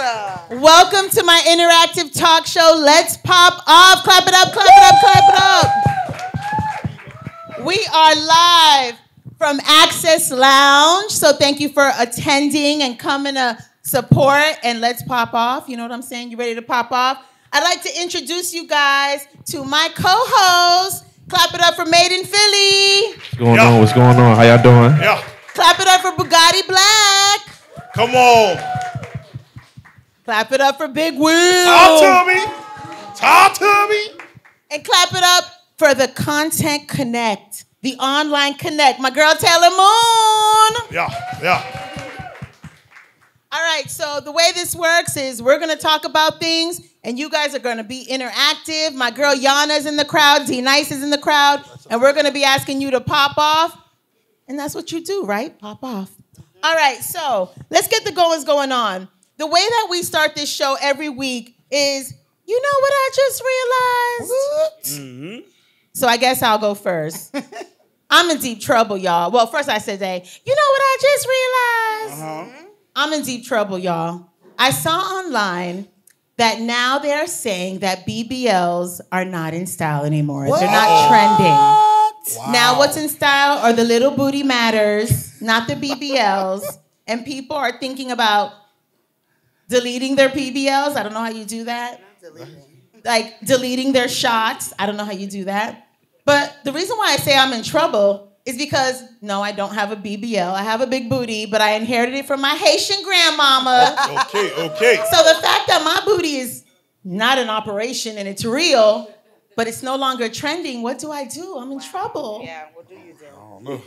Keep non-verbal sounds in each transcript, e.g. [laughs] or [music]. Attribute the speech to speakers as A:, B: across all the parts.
A: Welcome to my interactive talk show. Let's pop off. Clap it up, clap it up, clap it up. We are live from Axis Lounge. So thank you for attending and coming to support and let's pop off. You know what I'm saying? You ready to pop off? I'd like to introduce you guys to my co-host. Clap it up for Made in Philly.
B: What's going on? What's going on? How y'all doing?
C: Yeah.
A: Clap it up for Bugatti Blaqq.
C: Come on.
A: Clap it up for Big Will.
C: Talk to me. Talk to me.
A: And clap it up for the Content Connect, the online connect. My girl Taylor Moon.
C: Yeah, yeah.
A: All right, so the way this works is we're gonna talk about things, and you guys are gonna be interactive. My girl Yana's in the crowd, D Nice is in the crowd, and we're gonna be asking you to pop off. And that's what you do, right? Pop off. All right, so let's get the goings going on. The way that we start this show every week is, you know what I just realized? Mm-hmm. So I guess I'll go first. [laughs] I'm in deep trouble, y'all. Well, first I said, "Hey, you know what I just realized? Uh-huh. Mm-hmm. I'm in deep trouble, y'all. I saw online that now they're saying that BBLs are not in style anymore. They're not trending. Now, what's in style are the little booty matters, not the BBLs. and people are thinking about deleting their BBLs. I don't know how you do that. Like deleting their shots. I don't know how you do that. But the reason why I say I'm in trouble is because no, I don't have a BBL. I have a big booty, but I inherited it from my Haitian grandmama.
C: Okay, okay.
A: So the fact that my booty is not an operation and it's real, but it's no longer trending, what do I do? I'm in trouble.
D: Yeah, what do you do?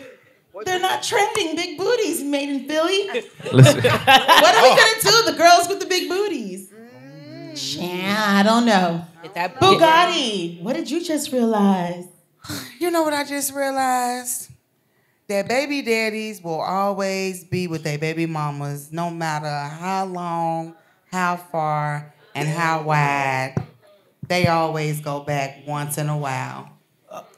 C: I don't know.
A: They're not trending. Big booties made in Philly.
B: Listen, [laughs]
A: What are we oh. gonna do? The girls with the big booties. Mm. Yeah, I don't know.
D: Get that
A: Bugatti, what did you just realize? [sighs]
D: You know what I just realized? That baby daddies will always be with their baby mamas, no matter how long, how far, and how wide. They always go back once in a while.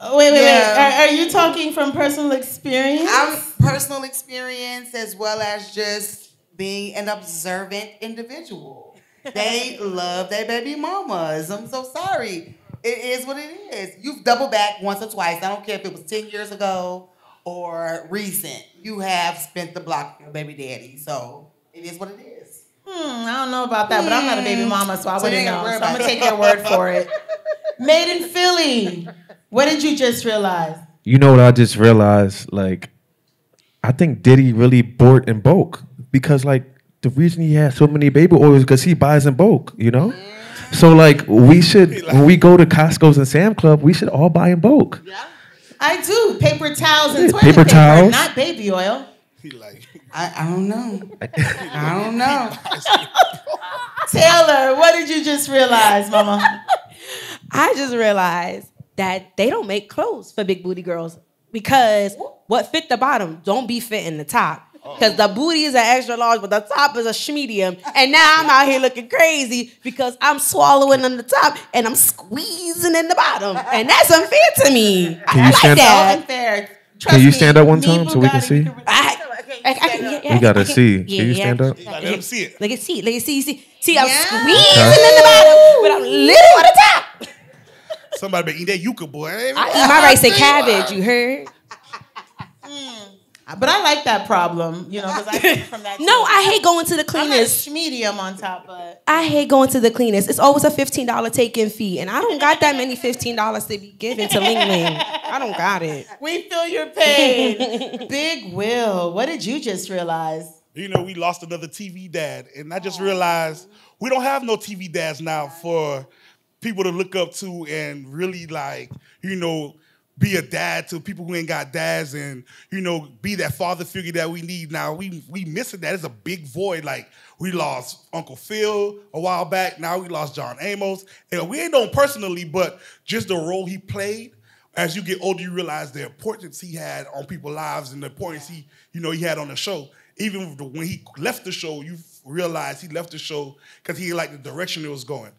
A: Oh, wait, wait,
D: Yeah.
A: wait. Are, are you talking from personal experience?
D: I'm personal experience as well as just being an observant individual. They [laughs] love their baby mamas. I'm so sorry. It is what it is. You've doubled back once or twice. I don't care if it was 10 years ago or recent. You have spent the block with your baby daddy. So it is what it is.
A: Hmm, I don't know about that, but I'm not a baby mama, so I
D: So
A: wouldn't know. So I'm gonna take your word for it. [laughs] Made in Philly. What did you just realize?
B: you know what I just realized? Like, I think Diddy really bought in bulk because, like, the reason he has so many baby oils because he buys in bulk. You know. So like we should when we go to Costco's and Sam Club, we should all buy in bulk. Yeah.
A: I do paper towels and toilet
B: paper
A: paper,
B: towels.
A: not baby oil.
C: He like,
D: I, I don't know. [laughs] I don't know.
A: Taylor, what did you just realize, Mama? [laughs]
E: I just realized that they don't make clothes for big booty girls because what fit the bottom don't be fitting the top. Oh. Because the booty is an extra large, but the top is a medium. And now I'm out here looking crazy because I'm swallowing on the top and I'm squeezing in the bottom. And that's unfair to me. I
B: Can you
E: like
B: stand-
A: So
E: that.
A: unfair. Trust
B: Can you
A: me,
B: stand up one time so we can see?
A: really-
E: I, I, I yeah, yeah,
B: We gotta
E: can-
B: see.
E: yeah,
B: Can you stand up?
C: you gotta let him see it.
E: Look at see, look at see, see, see. I'm
A: Yeah.
E: squeezing in the bottom, but I'm little on the top.
C: Somebody better eat that yucca, boy.
E: I eat my rice and cabbage. You heard?
A: But I like that problem, you know, because I came from that. [laughs]
E: No,
A: too.
E: I hate going to the
A: I'm a medium on top, but
E: I hate going to the cleaners. It's always a fifteen dollar take in fee, and I don't got that many fifteen dollars to be given to Ling Ling. I don't got it. [laughs]
A: we feel your pain. [laughs] Big Will, what did you just realize?
C: You know, we lost another TV dad, and I just realized we don't have no TV dads now for people to look up to and really like, you know, be a dad to people who ain't got dads and you know be that father figure that we need now. We we missing that. It's a big void. Like we lost Uncle Phil a while back. Now we lost John Amos, and we ain't know him personally, but just the role he played. As you get older, you realize the importance he had on people's lives and the importance he, you know, he had on the show. Even when he left the show, you realize he left the show because he liked the direction it was going.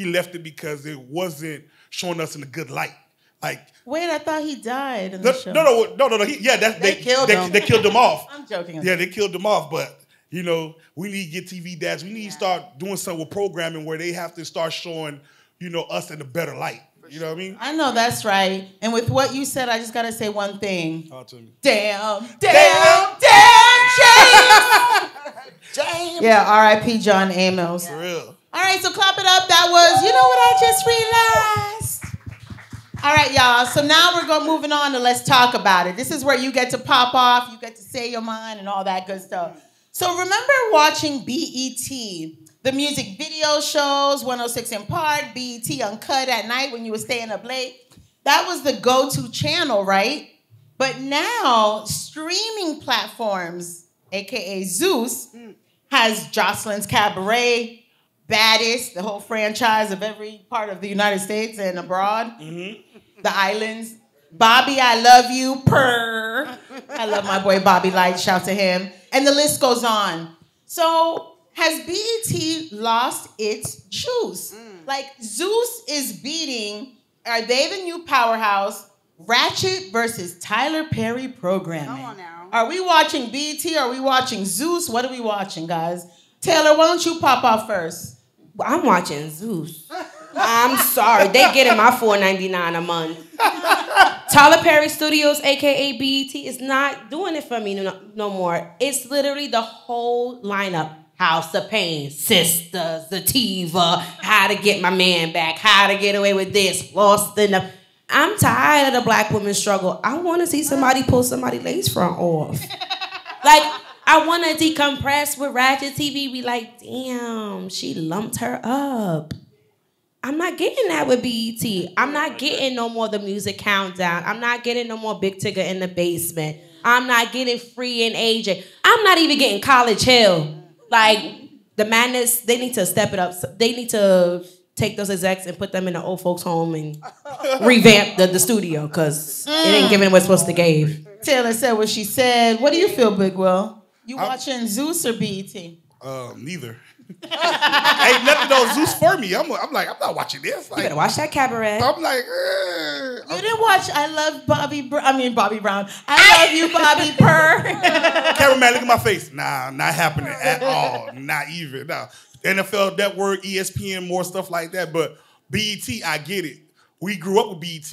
C: He left it because it wasn't showing us in a good light. Like
A: Wait, I thought he died in
C: no,
A: the show.
C: no, no, no, no, no. He, yeah, that's
A: They
C: they,
A: killed
C: they,
A: him.
C: They killed him off. [laughs]
A: I'm joking.
C: Yeah, they killed him off, but You know, we need to get TV dads. We need to start doing something with programming where they have to start showing, you know, us in a better light. You know what I mean?
A: I know that's right. And with what you said, I just gotta say one thing.
C: Talk to me.
A: Damn, damn, damn, James. [laughs]
D: James.
A: yeah, R.I.P. John Amos.
C: For real.
A: All right, so clap it up. That was, you know what I just realized? All right, y'all. So now we're going moving on to let's talk about it. This is where you get to pop off, you get to say your mind and all that good stuff. So remember watching BET, the music video shows, 106 & Park, BET Uncut at night when you were staying up late. That was the go-to channel, right? But now streaming platforms, aka Zeus, mm. has Joseline's Cabaret, Baddies, the whole franchise of every part of the United States and abroad, mm-hmm. the islands. Bobby, I love you, purr. I love my boy Bobby Lytes, shout to him. And the list goes on. So, has BET lost its juice? Mm. Like, Zeus is beating, are they the new powerhouse? Ratchet versus Tyler Perry programming.
D: Come on now.
A: Are we watching BET? Are we watching Zeus? What are we watching, guys? Taylor, why don't you pop off first?
E: I'm watching Zeus. I'm sorry, they getting my four ninety nine a month. Tyler Perry Studios, aka BET, is not doing it for me no, no more. It's literally the whole lineup. House of Payne, Sistas, Sativa, How to Get My Man Back, How to Get Away with This, Lost in the. I'm tired of the black woman struggle. I want to see somebody pull somebody lace front off. Like, I want to decompress with Ratchet TV. Be like, damn, she lumped her up. I'm not getting that with BET. I'm not getting no more the music countdown. I'm not getting no more Big Tigger in the basement. I'm not getting Free and AJ. I'm not even getting College Hill. Like the madness, they need to step it up. They need to take those execs and put them in the old folks' home and [laughs] revamp the, the studio because it ain't mm. giving what it's supposed to give.
A: Taylor said what she said. What do you feel, Big Will? You watching Zeus or BET?
C: Um, neither. [laughs] Ain't nothing though Zeus for me. I'm, I'm like, I'm not watching this.
E: You better watch that cabaret.
C: I'm like, eh.
A: You didn't watch I Love Bobby Br- I mean Bobby Brown. I love you, Bobby [laughs] Purr.
C: cameraman, look at my face. Nah, not happening at all. Not even. Nah. NFL Network, ESPN, more stuff like that. But BET, I get it. We grew up with BET.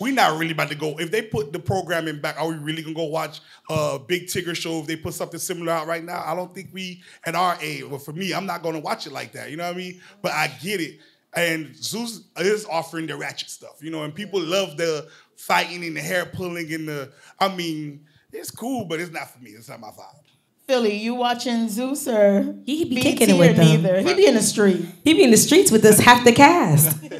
C: We not really about to go. If they put the programming back, are we really gonna go watch a Big Tigger show? If they put something similar out right now, I don't think we at our age. Well, for me, I'm not gonna watch it like that. You know what I mean? But I get it. And Zeus is offering the ratchet stuff, you know, and people love the fighting and the hair pulling and the. I mean, it's cool, but it's not for me. It's not my vibe.
A: Philly, you watching Zeus or
E: He be
A: BET
E: kicking it
A: or
E: with them.
A: neither? He be in the street.
E: He be in the streets with us half the cast. [laughs]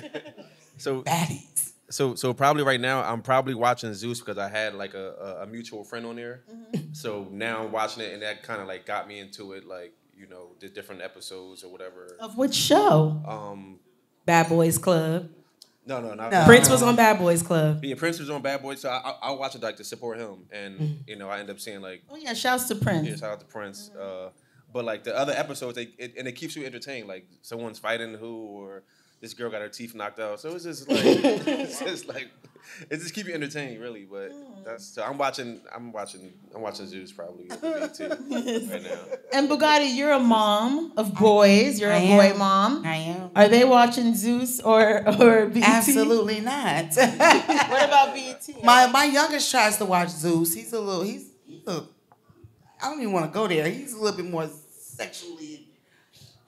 F: So
D: Baddies.
F: So so probably right now I'm probably watching Zeus because I had like a, a, a mutual friend on there. So now I'm watching it and that kind of like got me into it, like you know the different episodes or whatever.
A: Of which show?
F: Um,
E: Bad Boys Club.
F: no, no, not
D: No.
E: Prince was on Bad Boys Club.
F: Yeah, Prince was on Bad Boys, so I, I, I'll watch it like to support him, and you know I end up seeing like
A: Oh yeah, shouts to Prince.
F: yeah, shout out to Prince. Uh, but like the other episodes, they, it, and it keeps you entertained. Like someone's fighting who, or this girl got her teeth knocked out. So it's just [laughs] like it's just like it just keep you entertained, really. But mm. that's so I'm watching. I'm watching. I'm watching Zeus probably on BET [laughs] right now.
A: And Bugatti, you're a mom of boys. You're a
D: I
A: boy mom.
D: I am.
A: Are they watching Zeus or or [laughs] BET?
D: Absolutely not.
A: What about BET?
D: my my youngest tries to watch Zeus. He's a little. He's. he's a, I don't even want to go there. He's a little bit more sexually.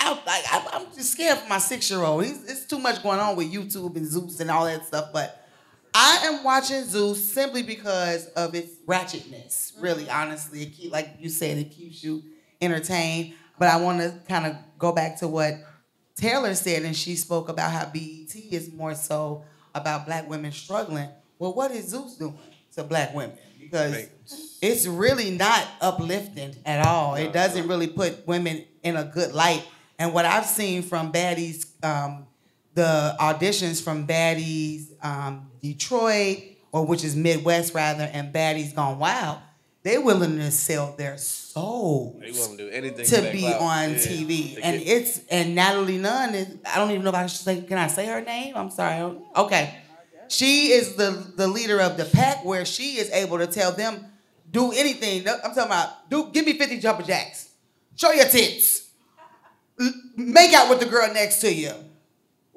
D: Out, like I, I'm just scared for my six year old. He's it's too much going on with YouTube and Zeus and all that stuff. But I am watching Zeus simply because of its ratchetness. Really, honestly, it keep like you said, it keeps you entertained. But I want to kind of go back to what Taylor said, and she spoke about how BET is more so about black women struggling. Well, what is Zeus doing to black women? Because it's really not uplifting at all. It doesn't really put women in a good light. And what I've seen from Baddies, um, the auditions from Baddies um, Detroit, or which is Midwest rather, and Baddies Gone Wild, they're willing to sell their souls
F: They won't do anything
D: to be
F: clout.
D: on
F: Yeah.
D: TV.
F: They
D: And
F: get-
D: it's and Natalie Nunn is I don't even know if I should say can I say her name? I'm sorry. Okay. She is the the leader of the pack where she is able to tell them do anything. I'm talking about do give me 50 jumper jacks. Show your tits. Make out with the girl next to you.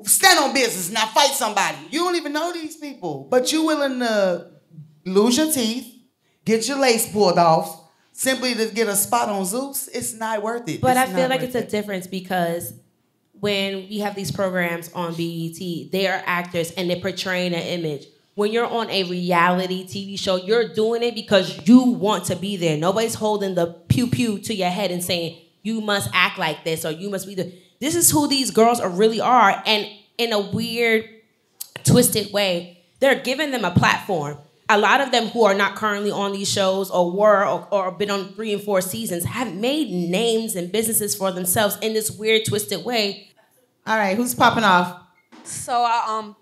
D: Stand on business. Now fight somebody. You don't even know these people, but you willing to lose your teeth, get your lace pulled off, simply to get a spot on Zeus. It's not worth it.
E: But I feel like it's a difference because when we have these programs on BET, they are actors and they're portraying an image. When you're on a reality TV show, you're doing it because you want to be there. Nobody's holding the pew pew to your head and saying you must act like this or you must be the. This is who these girls are really are, and in a weird, twisted way, they're giving them a platform. A lot of them who are not currently on these shows or were or, or been on three and four seasons have made names and businesses for themselves in this weird, twisted way.
A: All right, who's popping off?
G: So, uh, um,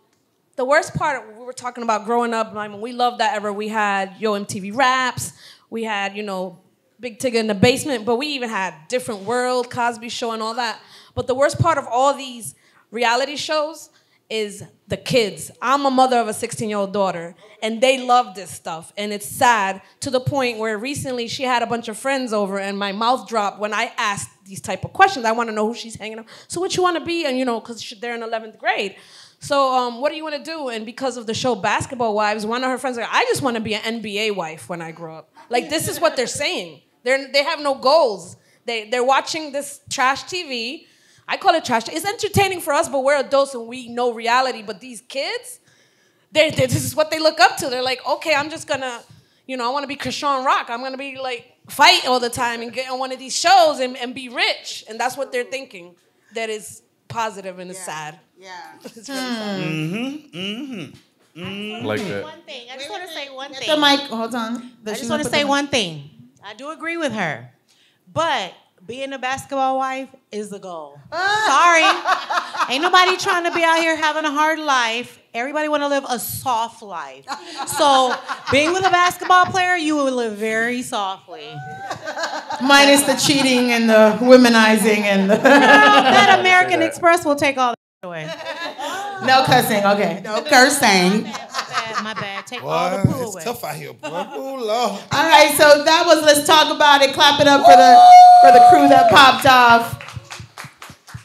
G: the worst part we were talking about growing up. I mean, we loved that ever. We had Yo MTV Raps. We had you know Big Tigger in the basement, but we even had Different World, Cosby Show, and all that. But the worst part of all these reality shows is the kids. I'm a mother of a 16 year old daughter, and they love this stuff. And it's sad to the point where recently she had a bunch of friends over, and my mouth dropped when I asked these type of questions. I want to know who she's hanging out. So what you want to be? And you know, because they're in 11th grade. So um, what do you want to do? And because of the show Basketball Wives, one of her friends like, I just want to be an NBA wife when I grow up. Like this is what they're saying. They're they have no goals. They they're watching this trash TV. I call it trash. It's entertaining for us, but we're adults and we know reality. But these kids, they they this is what they look up to. They're like, okay, I'm just gonna, you know, I want to be Chrisean Rock. I'm gonna be like fight all the time and get on one of these shows and, and be rich. And that's what they're thinking. That is positive and it's sad.
D: Yeah. [laughs]
G: It's really sad. Hmm.
C: Mm-hmm. Mm-hmm. mm-hmm.
B: Like that.
H: One thing. I just want to say one thing.
A: The mic, hold on.
H: I just want to say one thing. I do agree with her, but being a basketball wife is the goal. [laughs] Sorry, ain't nobody trying to be out here having a hard life. Everybody want to live a soft life. So, being with a basketball player, you will live very softly.
A: Minus the cheating and the womenizing and the
H: that [laughs] American Express will take all that away. [laughs]
A: no cussing. Okay.
D: No [laughs] cursing.
H: My bad, my bad. Take all the
C: Boy,
H: poo
C: it's
H: away.
C: tough out here, boy. Oh, Lord.
A: All right, so that was let's talk about it. Clap it up for the for the crew that popped off.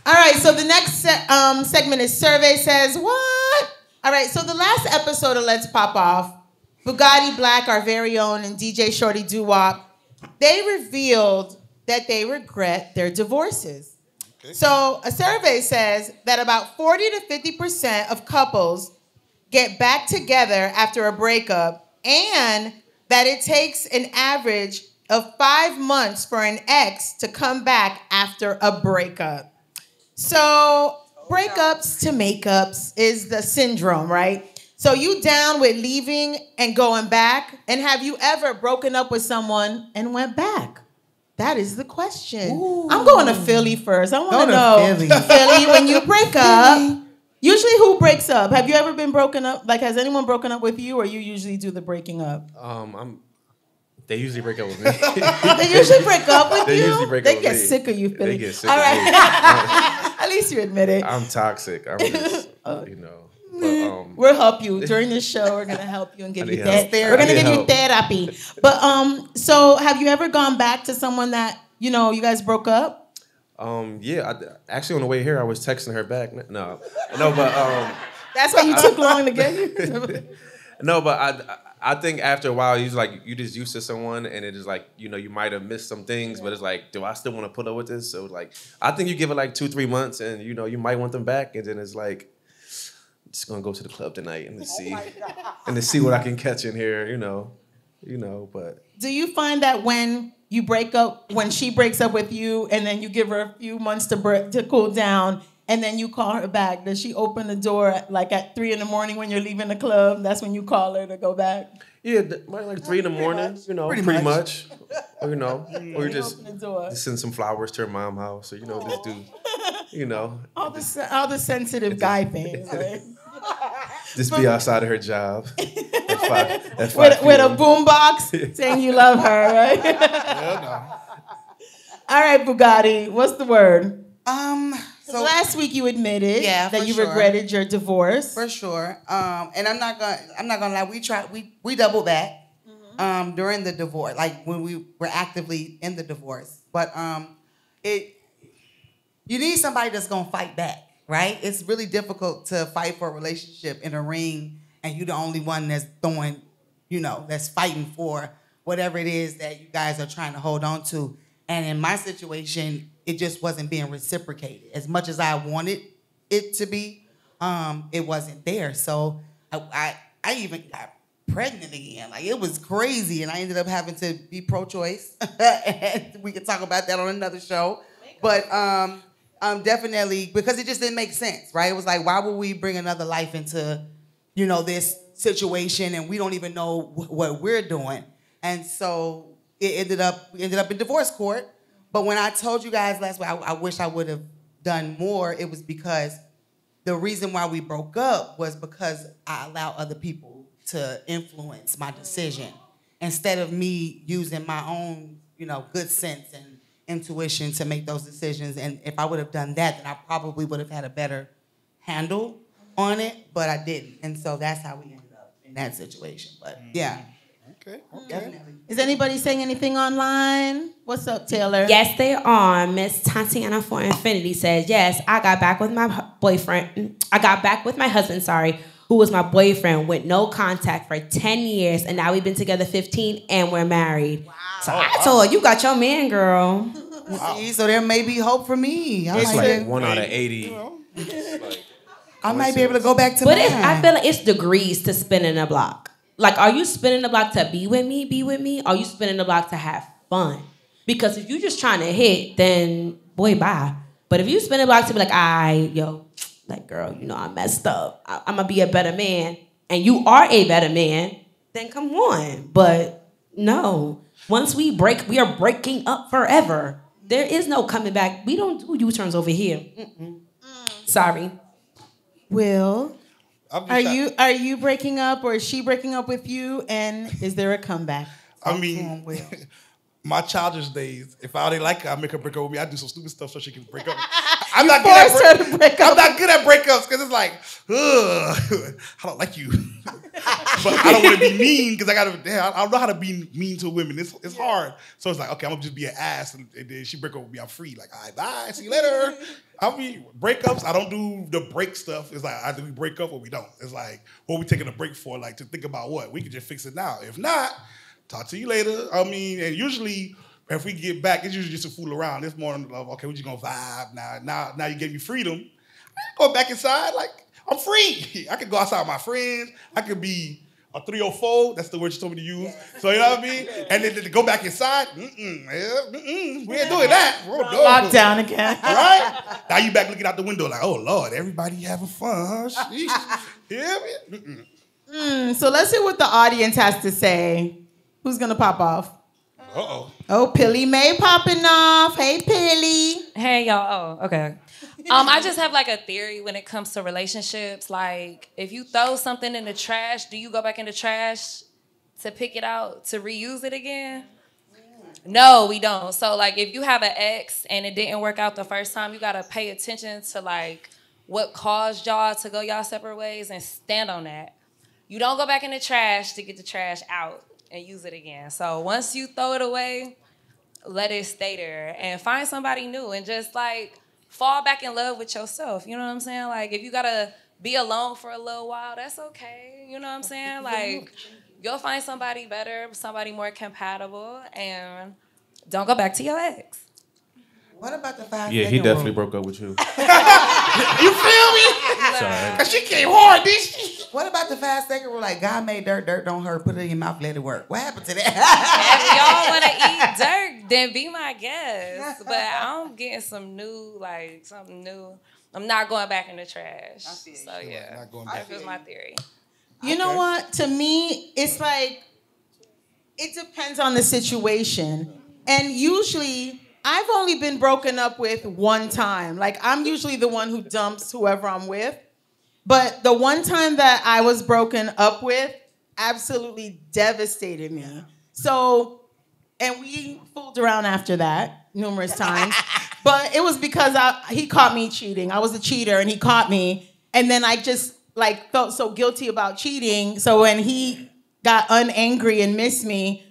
A: All right, so the next se- um, segment is survey says what? All right, so the last episode of Let's Pop Off, Bugatti Blaqq, our very own, and DJ Shorty Doo Wop, they revealed that they regret their divorces. So a survey says that about 40 to 50% of couples get back together after a breakup and that it takes an average of five months for an ex to come back after a breakup. So breakups to makeups is the syndrome, right? So you down with leaving and going back? And have you ever broken up with someone and went back? That is the question. I'm going to Philly first. I want
D: Go
A: to
D: to
A: know,
D: Philly. [laughs]
A: Philly, when you break up, usually who breaks up? Have you ever been broken up? Like, has anyone broken up with you, or you usually do the breaking up?
F: Um, I'm. They usually break up with me. [laughs]
A: They usually break up with [laughs]
F: They
A: you.
F: usually break
A: they
F: up with
A: get
F: me.
A: sick of you, Philly.
F: They get sick
A: All
F: of
A: right.
F: me.
A: At least you admit it.
F: I'm toxic. I'm just, you know. But, um,
A: We'll help you during the show. We're gonna help you and give you that. We're gonna give you therapy. But um, so have you ever gone back to someone that you know you guys broke up?
F: um, yeah. I, actually, on the way here, I was texting her back. No, no, but um, [laughs]
A: That's why you took long to get you. [laughs]
F: no, but I, I think after a while, you like you just used to someone, and it is like you know you might have missed some things, but it's like, do I still want to put up with this? So like, I think you give it like two, three months, and you know you might want them back, and then it's like. Just gonna go to the club tonight and to see and to see what I can catch in here, you know, you know. But
A: Do you find that when you break up, when she breaks up with you, and then you give her a few months to break, to cool down, and then you call her back, does she open the door at, like at three in the morning when you're leaving the club? That's when you call her to go back.
F: yeah, like three in the morning, you know,
D: Pretty
F: pretty,
D: much.
F: much. [laughs] Or, you know, or you just,
A: Open the door.
F: just send some flowers to her mom house, or you know, just do, [laughs] you know,
A: All the all the sensitive guy things. [laughs] right?
F: Just be outside of her job [laughs] at five, at five
A: with, with a
F: p.m.
A: boom box [laughs] saying you love her, right? yeah, no. [laughs] All right, Bugatti, what's the word?
D: Um.
A: So
D: So
A: last week you admitted
D: Yeah,
A: that you
D: sure.
A: regretted your divorce.
D: For sure. Um, and I'm not gonna I'm not gonna lie, we tried we we doubled back um during the divorce, like when we were actively in the divorce. But um it you need somebody that's gonna fight back, right? It's really difficult to fight for a relationship in a ring and you're the only one that's throwing, you know, that's fighting for whatever it is that you guys are trying to hold on to. And in my situation, it just wasn't being reciprocated. As much as I wanted it to be, um, it wasn't there. So I, I, I even got pregnant again. Like it was crazy, and I ended up having to be pro-choice. [laughs] and we could talk about that on another show. But um, um, definitely because it just didn't make sense, right? It was like, why would we bring another life into, you know, this situation, and we don't even know wh- what we're doing? And so it ended up ended up in divorce court. But when I told you guys last week, I, I wish I would have done more. It was because the reason why we broke up was because I allowed other people to influence my decision instead of me using my own, you know, good sense and intuition to make those decisions. And if I would have done that, then I probably would have had a better handle on it, but I didn't. And so that's how we ended up in that situation. But mm. yeah.
C: Okay. Okay.
D: Definitely.
A: Is anybody saying anything online? What's up, Taylor?
E: Yes, they are. Miss Tatiana for Infinity says, Yes, I got back with my boyfriend. I got back with my husband, sorry, who was my boyfriend with no contact for 10 years. And now we've been together 15 and we're married. So I told her, You got your man, girl. [laughs]
D: See, so there may be hope for me. I
F: It's
D: might,
F: like one out of eighty. Like,
D: I might be able to go back to
E: But
D: mine.
E: it's, I feel like it's degrees to spinning a block. Like, are you spinning the block to be with me, be with me? Are you spinning the block to have fun? Because if you're just trying to hit, then boy, bye. But if you spin the block to be like, I, yo, like, girl, you know, I messed up. I, I'm gonna be a better man, and you are a better man, then come on. But no, once we break, we are breaking up forever. There is no coming back. We don't do U-turns over here. Mm-mm. Mm. Sorry.
A: Will, are
C: try-
A: you are you breaking up or is she breaking up with you? And is there a comeback?
C: I mean, [laughs] my childish days. If I didn't like her, I make her break up with me. I do some stupid stuff so she can break up. [laughs] I'm not good at
A: her
C: break- I'm not good at breakups because it's like, ugh, [laughs] I don't like you, [laughs] but I don't want to be mean because I gotta. Damn, I don't know how to be mean to women. It's it's hard. So it's like, okay, I'm gonna just be an ass, and, and then she break up with me. I'm free. Like, all right, bye. See you later. [laughs] I mean, breakups. I don't do the break stuff. It's like either we break up or we don't. It's like what we taking a break for? Like to think about what we can just fix it now. If not, talk to you later. I mean, and usually if we get back, it's usually just a fool around. This morning, of okay, we're just gonna vibe now. Now, now you gave me freedom. I go back inside. Like I'm free. [laughs] I could go outside with my friends. I could be a 304. That's the word you told me to use. So you know what I mean. [laughs] And then to go back inside, mm-mm, yeah, mm-mm, we ain't doing that. We're done.
A: Lockdown again. [laughs]
C: Right? now you back looking out the window like, oh Lord, everybody having fun. Huh? Sheesh. Hear me? Mm-mm.
A: Mm, so let's hear what the audience has to say. Who's gonna pop off?
C: Uh-oh.
A: Oh, Pilly May popping off. Hey, Pilly.
I: Hey y'all. Oh, okay. Um, I just have like a theory when it comes to relationships. Like, if you throw something in the trash, do you go back in the trash to pick it out to reuse it again? No, we don't. So, like, if you have an ex and it didn't work out the first time, you gotta pay attention to like what caused y'all to go y'all separate ways and stand on that. You don't go back in the trash to get the trash out and use it again. So once you throw it away, let it stay there and find somebody new and just like fall back in love with yourself. You know what I'm saying? Like if you gotta be alone for a little while, that's okay. You know what I'm saying? [laughs] Like you'll find somebody better, somebody more compatible, and don't go back to your ex.
D: What about the five
F: yeah, he definitely
D: rule?
F: broke up with you. [laughs]
C: You feel me?
F: Sorry.
C: Cause she came hard, did she?
D: What about the fast five second rule? Like God made dirt, dirt don't hurt. Put it in your mouth, let it work. What happened to that?
I: If y'all want to eat dirt, then be my guest. But I'm getting some new, like something new. I'm not going back in the trash. So yeah,
C: Not going back.
I: that was my theory.
A: You know what? To me, it's like it depends on the situation. And usually I've only been broken up with one time. Like I'm usually the one who dumps whoever I'm with. But the one time that I was broken up with absolutely devastated me. So, and we fooled around after that numerous times. [laughs] but it was because I, he caught me cheating. I was a cheater and he caught me. And then I just like felt so guilty about cheating. So when he got unangry and missed me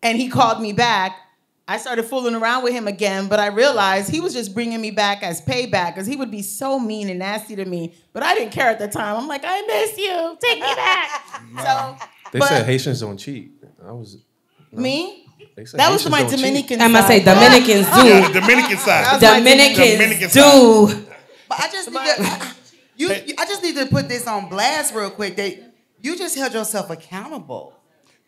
A: and he called me back, I started fooling around with him again, but I realized he was just bringing me back as payback because he would be so mean and nasty to me. But I didn't care at the time. I'm like, I miss you. [laughs] Take me back. so
F: They
A: But-
F: said Haitians don't cheat. I was.
A: me,
F: They said
A: that was my
F: don't cheat.
A: Dominican.
E: I'm gonna say. Dominicans [laughs] do.
C: Yeah, the Dominican side.
A: That
E: Dominicans
C: Dominican
E: do.
D: But I just need to, [laughs] you, you- I just need to put this on blast real quick. That you just held yourself accountable.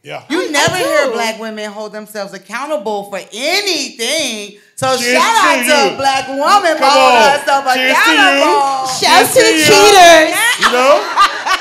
C: Yeah.
D: You
A: I- I
D: never hear black women hold themselves accountable for anything. So
C: Cheers
D: shout out
C: to
D: to a black woman for
C: Come
D: holding
C: on.
D: herself
C: Cheers to you.
D: accountable.
A: Shouts to
C: Yes,
A: the
C: he is.
A: cheaters.
C: You know? [laughs]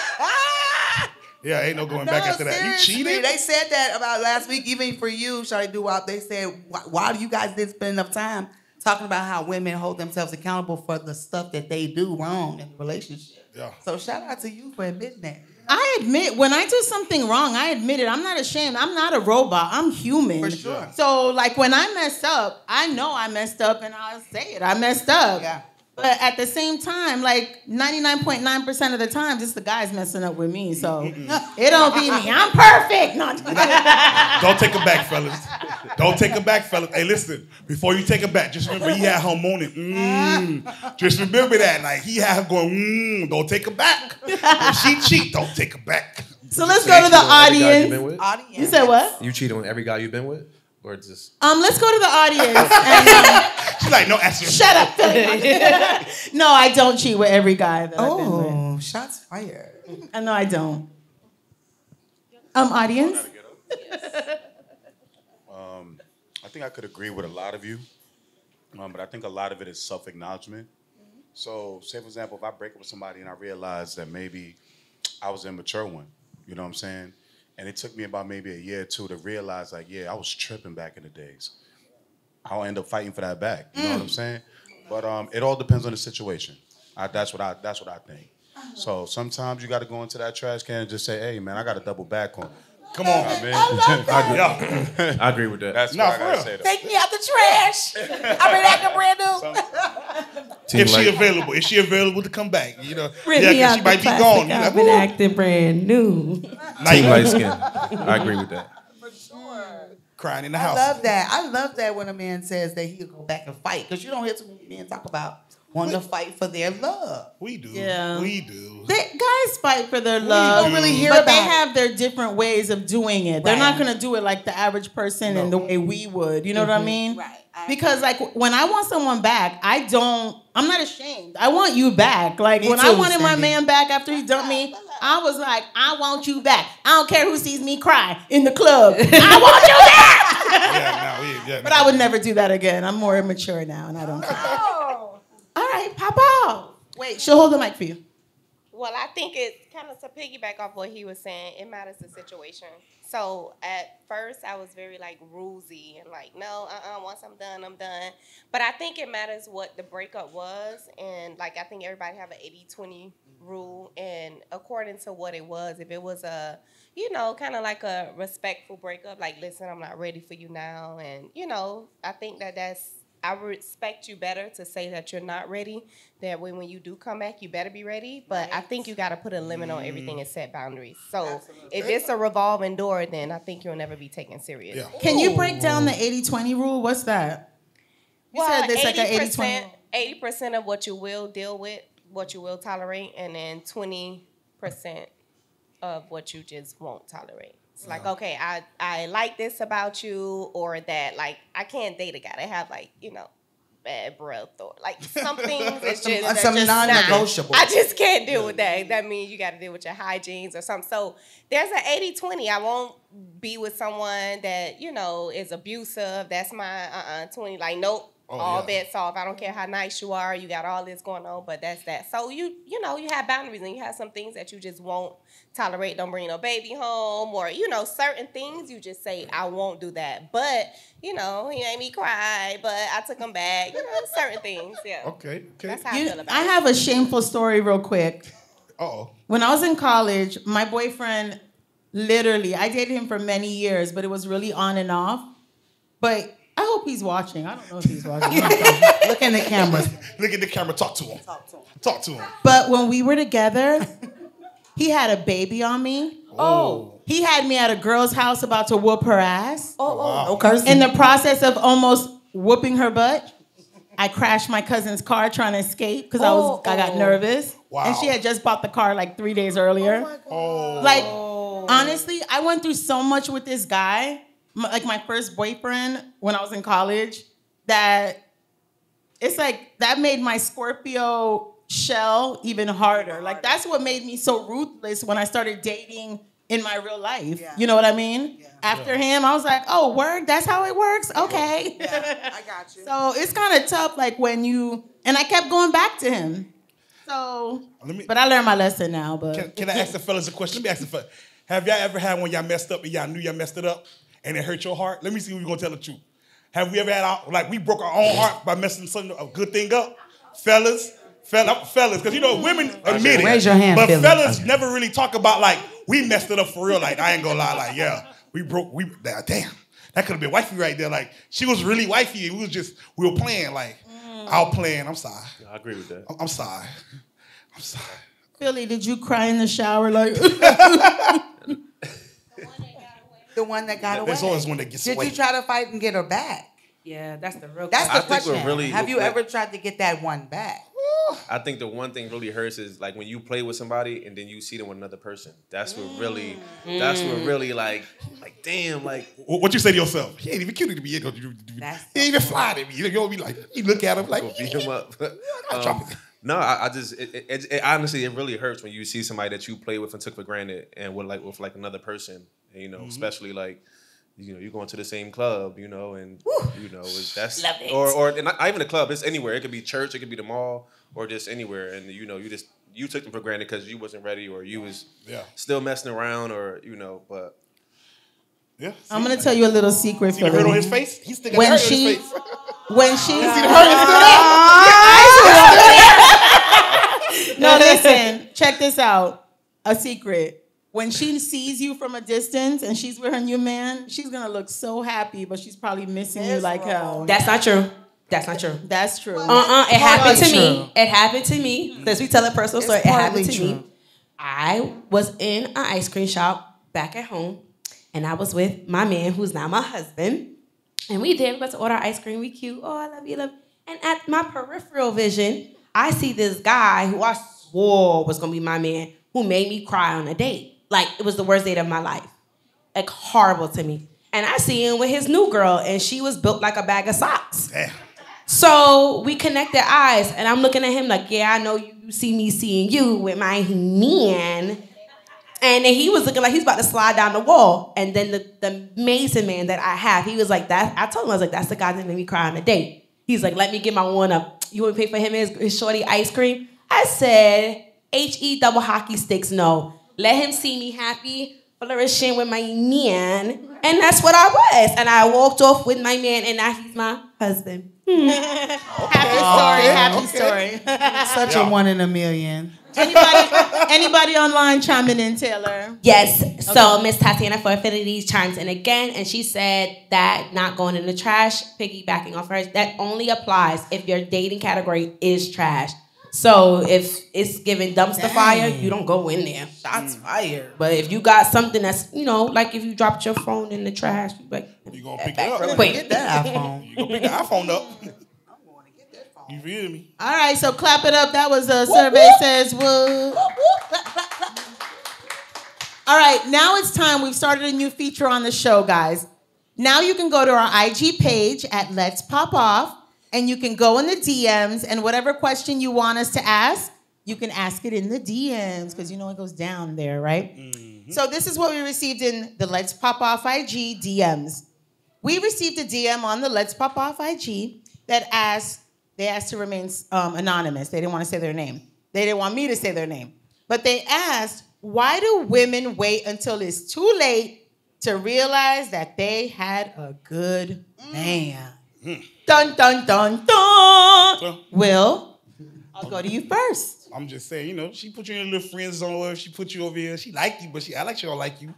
C: Yeah, ain't no going back after that. You
D: seriously,
C: cheated?
D: They said that about last week, even for you, Shawty Doo-Wop. They said, why, why do you guys didn't spend enough time talking about how women hold themselves accountable for the stuff that they do wrong in the relationship?
C: Yeah.
D: So shout out to you for admitting that.
A: I admit when I do something wrong, I admit it. I'm not ashamed. I'm not a robot. I'm human.
D: For sure.
A: So like when I mess up, I know I messed up and I'll say it. I messed up.
D: Yeah.
A: But at the same time, like 99.9% of the times, it's the guys messing up with me. So [laughs] it don't be me. I'm perfect. No, [laughs]
C: Don't take it back, fellas. Don't take it back, fellas. Hey, listen, before you take it back, just remember he had her moaning. Mm. Just remember that. Like he had her going, mm. don't take it back. If she cheat, don't take it back.
A: so let's go to the
F: cheat on every guy you been
A: audience.
D: Audience.
A: You said what?
F: You cheat on every guy you've been with, or just
A: Um, let's go to the audience. [laughs] And, um,
C: She's like, no answer.
A: shut up. [laughs] no, I don't cheat with every guy that I've been with.
D: Oh, shots fired.
A: I know I don't. Um, audience.
J: Um, I think I could agree with a lot of you, um, but I think a lot of it is self acknowledgement. So, say for example, if I break up with somebody and I realize that maybe I was an immature one, you know what I'm saying? And it took me about maybe a year or two to realize, like, yeah, I was tripping back in the days. I'll end up fighting for that back. You know what I'm saying? But um, it all depends on the situation. I, that's what I. That's what I think. So sometimes you got to go into that trash can and just say, "Hey, man, I got to double back on."
C: Come on.
J: I mean, [laughs]
C: Yeah.
F: I agree with that.
J: that's
C: Nah,
J: what I gotta
C: real.
J: say. Though.
D: Take me out the trash. I've been acting brand new.
F: Team
C: If she available, is she available to come back? You know,
E: Rip
C: yeah,
E: me
C: 'cause
E: out
C: she
E: the
C: might be gone. You
E: I've
C: like,
E: been
C: "Woo."
E: acting brand new.
C: Now [laughs]
F: Team light skin. I agree with that.
C: crying in the house.
D: I love that. I love that when a man says that he'll go back and fight because you don't hear too many men talk about wanting to fight for their love.
C: We do.
A: Yeah.
C: We do.
A: They, guys fight for their love.
D: We don't really hear
A: but they
D: about it.
A: have their different ways of doing it. They're not gonna do it like the average person and the way we would. You know what I mm-hmm. mean?
D: Right. I
A: Because like when I want someone back, I don't. I'm not ashamed. I want you back. Like
D: Me
A: when I
D: too,
A: wanted my man back after he dumped me, I was like, I want you back. I don't care who sees me cry in the club. [laughs] I want you back.
C: Yeah, no, we, yeah,
A: But
C: no.
A: I would never do that again. I'm more immature now, and I don't care. All right, pop out. Wait, she'll hold the mic for you.
K: Well, I think it kind of to piggyback off what he was saying, it matters the situation. So at first, I was very like rulesy and like, no, uh, uh once I'm done, I'm done. But I think it matters what the breakup was, and like I think everybody have an 80-20 rule, and according to what it was, if it was a, you know, kind of like a respectful breakup, like, listen, I'm not ready for you now, and you know, I think that that's I respect you better to say that you're not ready. That when, when you do come back, you better be ready. But I think you got to put a limit on everything and set boundaries. So if it's a revolving door, then I think you'll never be taken serious.
C: Yeah.
A: Can you break down the 80-20 rule? What's that? You said there's like a 80-20 rule.
K: Eighty percent of what you will deal with, what you will tolerate, and then twenty percent of what you just won't tolerate. It's like, okay, I I like this about you, or that like I can't date a guy that have like you know bad breath or like some things. [laughs] It's just
D: uh, some
K: just not-
D: non-negotiables.
K: I just can't deal with that. That means you got to deal with your hygienes or something. So there's an 80-20. I won't be with someone that you know is abusive. That's my uh uh 20. Like nope.
C: Oh,
K: all
C: yeah.
K: bets off. I don't care how nice you are. You got all this going on, but that's that. So you, you know, you have boundaries and you have some things that you just won't tolerate. Don't bring no baby home, or you know, certain things you just say I won't do that. But you know, he made me cry, but I took him back. You know, certain things. Yeah.
C: Okay, okay.
K: That's how I feel about
A: I
K: it.
A: have a shameful story real quick.
C: Uh-oh.
A: When I was in college, my boyfriend literally, I dated him for many years, but it was really on and off. But I hope he's watching. I don't know if he's [laughs] watching.
D: Look in the cameras.
C: Look at the camera. Talk to him. Talk to him. Talk to him.
A: but when we were together, he had a baby on me.
C: Oh.
A: He He had me at a girl's house about to whoop her ass.
E: Oh,
D: oh, no cursing.
A: In the process of almost whooping her butt, I crashed my cousin's car trying to escape because I was oh, I got
C: Oh.
A: nervous.
C: Wow.
A: And she had just bought the car like three days earlier.
C: Oh.
A: Like honestly, I went through so much with this guy, m- like my first boyfriend when I was in college, that it's like that made my Scorpio shell even harder. Like that's what made me so ruthless when I started dating in my real life. You know what I mean? After him, I was like, oh, word, that's how it works. Okay.
D: I [laughs] got you.
A: so it's kind of tough, like when you and I kept going back to him. So, but I learned my lesson now. But
C: Can, can I ask the fellas a question? Let me ask the fellas. Have y'all ever had when y'all messed up and y'all knew y'all messed it up and it hurt your heart? Let me see if we're gonna tell the truth. Have we ever had our, like we broke our own heart by messing something a good thing up? Fellas, fella, fellas, because you know women admit it.
D: Raise your hand,
C: But
D: fellas.
C: fellas never really talk about like we messed it up for real. Like I ain't gonna lie, like yeah, we broke. We damn, that could have been wifey right there. Like she was really wifey, and we was just we were playing. Like mm. I was playing. I'm sorry.
F: I agree with that.
C: I'm- I'm sorry. I'm sorry.
A: Philly, did you cry in the shower like? [laughs] [laughs]
D: The one that got away.
C: There's always one that gets away.
D: Did
C: away.
D: you try to fight and get her back?
E: Yeah, that's the real.
D: That's the
F: I think
D: question.
F: we're really-
D: Have you
F: we're-
D: ever tried to get that one back?
F: I think the one thing really hurts is like when you play with somebody and then you see them with another person. That's what really, that's what really like, like damn, like
C: What you say to yourself? He ain't even cute to me. He ain't, gonna do- do- he ain't even fly to me. You know, be like, you look at him like,
F: beat him up. [laughs]
C: I'll
F: Um, no, I, I just it, it, it, it- honestly it really hurts when you see somebody that you play with and took for granted and with like with like another person. You know,
C: Mhm.
F: especially like you know you're going to the same club, you know, and you know it's, that's
E: Love it.
F: or or not even a club. It's anywhere. It could be church. It could be the mall or just anywhere. And you know you just you took them for granted because you wasn't ready or you was
C: Yeah.
F: still messing around or you know. But
C: yeah,
A: I'm gonna tell you a little secret.
C: See the hurt on his face? He still got
A: when
C: the hurt on his face.
A: when she, [laughs]
C: You see the hurt still there?
A: No, [laughs] listen. Check this out. A secret. When she sees you from a distance and she's with her new man, she's gonna look so happy, but she's probably missing you like hell.
E: That's not true. That's not true.
A: That's true.
E: Uh uh It happened to
A: Partly
E: me. It happened to me. Because we tell a personal story. It happened to
A: partly
E: me. I was in an ice cream shop back at home, and I was with my man, who's now my husband. And we did. We got to order ice cream. We cute. Oh, I love you, love. And at my peripheral vision, I see this guy who I swore was gonna be my man, who made me cry on a date. Like it was the worst date of my life. Like horrible to me. And I see him with his new girl, and she was built like a bag of socks. So we connected eyes, and I'm looking at him like, yeah, I know you see me seeing you with my man. And then he was looking like he's about to slide down the wall. And then the, the Mason man that I have, he was like, that. I told him, I was like, that's the guy that made me cry on a date. He's like, let me get my one up. You want to pay for him his, his shorty ice cream? I said, H E double hockey sticks, no. Let him see me happy, flourishing with my man. And that's what I was. And I walked off with my man, and now he's my husband. [laughs]
A: happy story. Happy story.
D: Such a one in a million.
A: Anybody, anybody online chiming in, Taylor?
E: Yes. So Miss Tatiana for Affinities chimes in again, and she said that not going in the trash, piggybacking off hers, that only applies if your dating category is trash. So if it's given dumpster fire, you don't go in there.
D: Shots mm. fired.
E: But if you got something that's, you know, like if you dropped your phone in the trash, you like
C: You gonna pick it up?
E: quick.
D: Get that iPhone.
C: You gonna pick the iPhone up? [laughs] You feel me?
A: All right, so clap it up. That was a survey says woo. All right, now it's time. We've started a new feature on the show, guys. Now you can go to our IG page at Let's Pop Off, and you can go in the DMs, and whatever question you want us to ask, you can ask it in the DMs because you know it goes down there, right? Mm-hmm. So this is what we received in the Let's Pop Off IG DMs. We received a DM on the Let's Pop Off IG that asked, they asked to remain um, anonymous. They didn't want to say their name. They didn't want me to say their name. But they asked, why do women wait until it's too late to realize that they had a good man? Dun, dun, dun, dun. Will, I'll go to you first.
C: I'm just saying, you know, she put you in a little friend zone. Or she put you over here. She like you, but she I like she don't like you.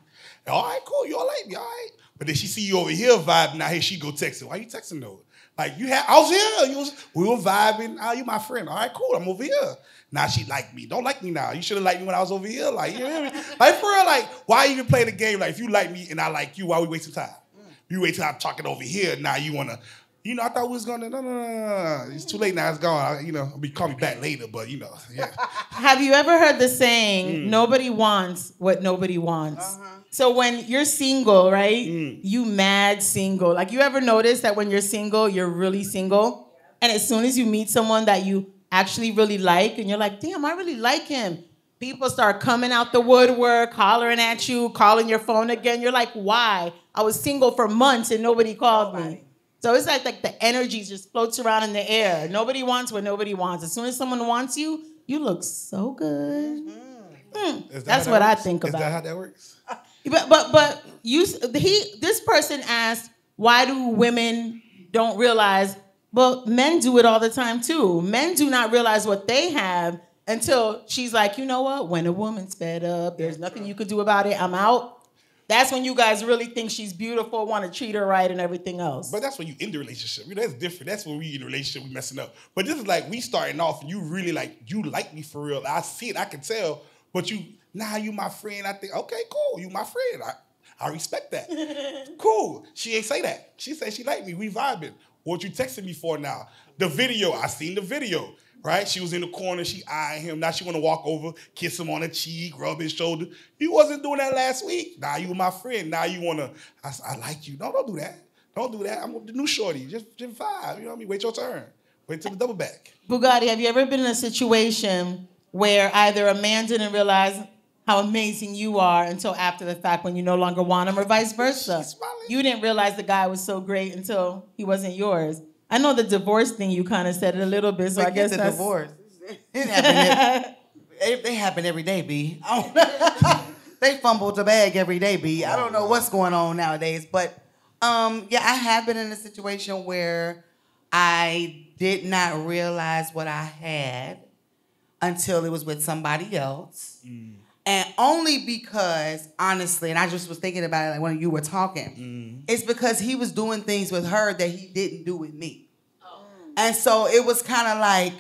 C: All right, cool. You all like me, all right. But then she see you over here vibing. Now here she go texting. Why you texting though? Like you had, I was here. You was, we were vibing. Oh, you my friend. All right, cool. I'm over here. Now she like me. Don't like me now. You should have liked me when I was over here. Like, you know what I mean? Like for real, like, why even play the game? Like, if you like me and I like you, why we wasting time? You wait till I'm talking over here. Now you wanna, you know, I thought we was gonna. No, no, no, no, no. It's too late now. It's gone. I, you know, be call me back later. But you know, yeah. [laughs]
A: Have you ever heard the saying, hmm. nobody wants what nobody wants? Uh-huh. So when you're single, right? Hmm. You mad single. Like you ever notice that when you're single, you're really single? And as soon as you meet someone that you actually really like, and you're like, damn, I really like him. People start coming out the woodwork, hollering at you, calling your phone again. You're like, why? I was single for months and nobody called me. So it's like like the energy just floats around in the air. Nobody wants what nobody wants. As soon as someone wants you, you look so good. Mm,
C: Is that
A: That's
C: how
A: what
C: that
A: I
C: works?
A: think
C: Is
A: about.
C: that how that works? [laughs]
A: But but but you he this person asked why do women don't realize well men do it all the time too. Men do not realize what they have until she's like, you know what? When a woman's fed up, there's nothing you can do about it. I'm out. That's when you guys really think she's beautiful, want to treat her right, and everything else.
C: But that's when you in the relationship. You know, that's different. That's when we in the relationship, we messing up. But this is like we starting off and you really like you like me for real. I see it, I can tell. But you nah, you my friend. I think, okay, cool, you my friend. I, I respect that. [laughs] cool. She ain't say that. She said she liked me. We vibing. What you texting me for now? The video, I seen the video. Right? She was in the corner, she eyeing him. Now she wanna walk over, kiss him on the cheek, rub his shoulder. You wasn't doing that last week. Now you my friend. Now you wanna, I, I like you. No, don't do that. Don't do that. I'm the new shorty. Just, just vibe. You know what I mean? Wait your turn. Wait till the double back.
A: Bugatti, have you ever been in a situation where either a man didn't realize how amazing you are until after the fact when you no longer want him, or vice versa? You didn't realize the guy was so great until he wasn't yours. I know the divorce thing you kind of said it a little bit, so I guess
D: the
A: that's
D: divorce. [laughs] It happen. They, they happen every day, B. I don't- [laughs] they fumble the bag every day, B. I don't know what's going on nowadays, but um, yeah, I have been in a situation where I did not realize what I had until it was with somebody else. And only because, honestly, and I just was thinking about it like when you were talking, mm-hmm. it's because he was doing things with her that he didn't do with me. Oh. And so it was kind of like,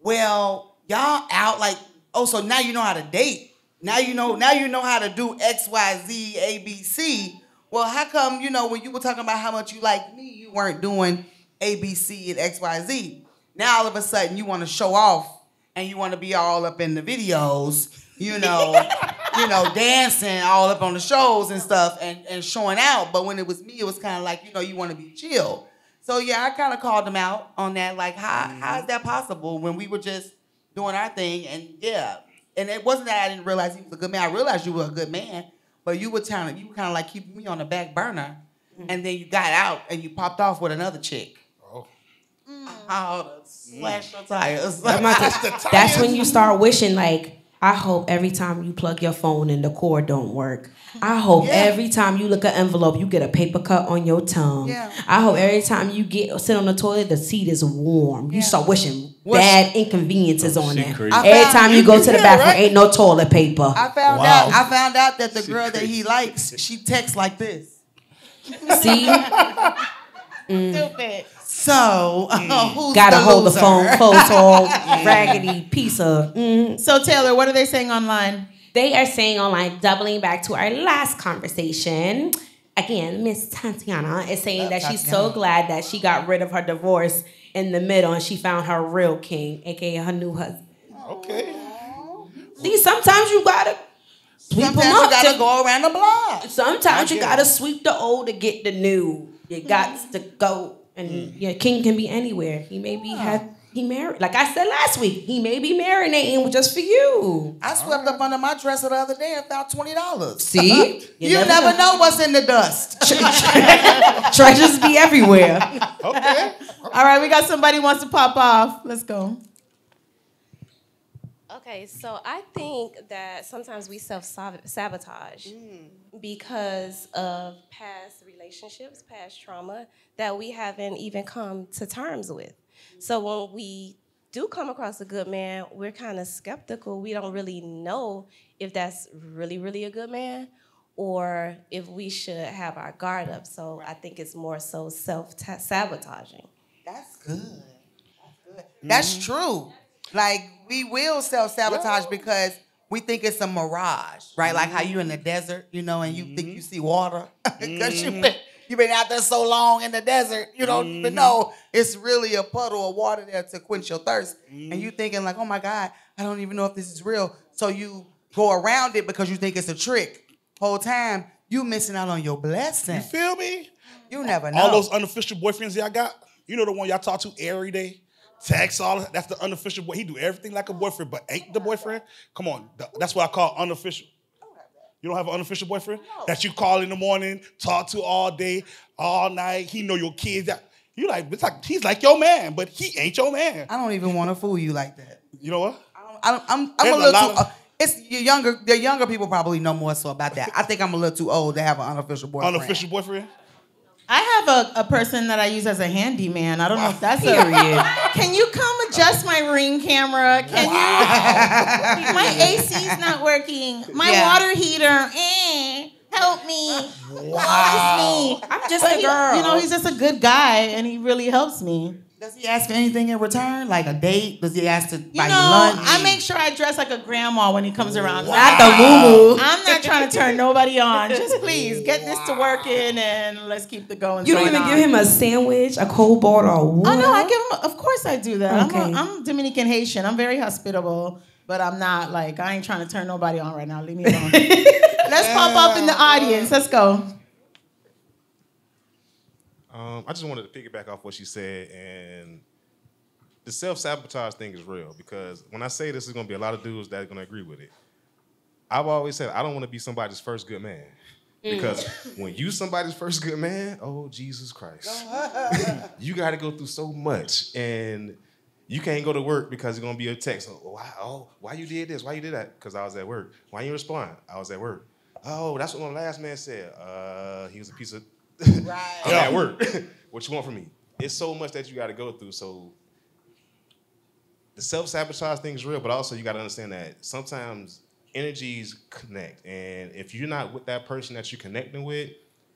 D: well, y'all out like, oh, so now you know how to date. Now you know, now you know how to do X, Y, Z, A, B, C. Well, how come, you know, when you were talking about how much you like me, you weren't doing A, B, C, and X, Y, Z. Now all of a sudden you want to show off and you want to be all up in the videos, you know, you know, dancing all up on the shows and stuff and, and showing out. But when it was me, it was kind of like, you know, you want to be chill. So yeah, I kind of called him out on that. Like, how how is that possible when we were just doing our thing? And yeah, and it wasn't that I didn't realize he was a good man. I realized you were a good man, but you were kind of you were kind of like keeping me on the back burner, and then you got out and you popped off with another chick.
C: Oh.
D: Oh, slash your tires.
E: I'm not the- that's when you start wishing like I hope every time you plug your phone and the cord don't work. I hope
D: Yeah.
E: every time you look at an envelope, you get a paper cut on your tongue.
D: Yeah.
E: I hope every time you get sit on the toilet, the seat is warm. You start wishing
D: Wish-
E: bad inconveniences on there.
B: crazy.
E: Every time you go to the bathroom,
D: right?
E: ain't no toilet paper.
D: I found
C: Wow.
D: out. I found out that the girl that he likes, she texts like this.
E: See, [laughs] mm.
A: Stupid.
D: So [laughs] who's
E: gotta
D: the
E: hold the phone close, [laughs] all raggedy piece of. mm.
A: So Taylor, what are they saying online?
E: They are saying online, doubling back to our last conversation. Again, Miss Tatiana is saying
D: Love
E: that she's so glad that she got rid of her divorce in the middle and she found her real king, aka her new husband.
C: Okay.
E: See, sometimes you gotta sweep
D: Sometimes
E: them
D: you gotta
E: to-
D: go around the block.
E: Sometimes
D: I
E: you gotta
D: it.
E: sweep the old to get the new. You got to go, and mm. your king can be anywhere. He may be ah. had he married. Like I said last week, he may be marinating just for you.
D: I swept up under my dresser the other day and found twenty dollars.
E: See? [laughs]
D: you,
E: You
D: never,
E: never
D: know. what's in the dust. [laughs] [laughs]
E: Treasures be everywhere.
C: Okay.
A: All right, we got somebody wants to pop off. Let's go.
K: Okay, so I think that sometimes we self sabotage mm. because of past relationships, past trauma that we haven't even come to terms with. So when we do come across a good man, we're kind of skeptical. We don't really know if that's really, really a good man or if we should have our guard up. So I think it's more so self sabotaging.
D: good. That's good. That's mm-hmm. true. Like we will self sabotage because we think it's a mirage, right? Like how you in the mm-hmm. desert, you know, and you think you mm-hmm. see water because you've been you've been out there so long in the desert, you don't even mm-hmm. know it's really a puddle of water there to quench your thirst, and you thinking like, oh my god, I don't even know if this is real. So you go around it because you think it's a trick. Whole time you missing out on your blessing.
C: You feel me?
D: You never know.
C: All those unofficial boyfriends y'all got, you know the one y'all talk to every day, text all. That's the unofficial boy. He do everything like a boyfriend, but ain't the boyfriend. Come on, that's what I call unofficial. You don't have an unofficial boyfriend that you call in the morning, talk to all day, all night. He know your kids. You like it's like he's like your man, but he ain't your man.
D: I don't even want to fool you like that.
C: You know what?
D: I don't, I'm, I'm
C: There's
D: a
C: a
D: little
C: lot
D: too.
C: of-
D: uh, it's your younger. The younger people probably know more so about that. I think I'm a little too old to have an unofficial boyfriend.
C: Unofficial boyfriend.
A: I have a, a person that I use as a handyman. I don't know if that's a
E: Period.
A: Can you come adjust my ring camera? Can you? my AC's not working. My
E: Yeah.
A: water heater. Eh, help me. Wow. me.
E: I'm just
A: But
E: a
A: he-
E: girl.
A: you know, he's just a good guy, and he really helps me.
D: Does he ask for anything in return, like a date? Does he ask to
A: You
D: buy
A: know,
D: you lunch?
A: I make sure I dress like a grandma when he comes around.
E: Not the moo
A: I'm not trying to turn [laughs] nobody on. Just please get this to working and let's keep the going.
E: You don't even give him a sandwich, a cold water, or
A: Oh
E: water.
A: no, I give him. Of course, I do that.
E: Okay.
A: I'm, a, I'm Dominican Haitian. I'm very hospitable, but I'm not like I ain't trying to turn nobody on right now. Leave me alone. [laughs] Let's pop up in the audience. Let's go.
L: Um, I just wanted to piggyback off what she said, and the self sabotage thing is real because when I say this, there's gonna be a lot of dudes that are gonna agree with it. I've always said I don't want to be somebody's first good man because when you somebody's first good man, oh Jesus Christ, [laughs] you got to go through so much, and you can't go to work because it's gonna be a text. Oh, why? Oh, why you did this? Why you did that? Because I was at work. Why you respond? I was at work. Oh, that's what my last man said. Uh, he was a piece of. [laughs]
D: Right.
L: I'm at work. [laughs] what you want from me? It's so much that you got to go through. So the self sabotage thing is real, but also you got to understand that sometimes energies connect, and if you're not with that person that you're connecting with,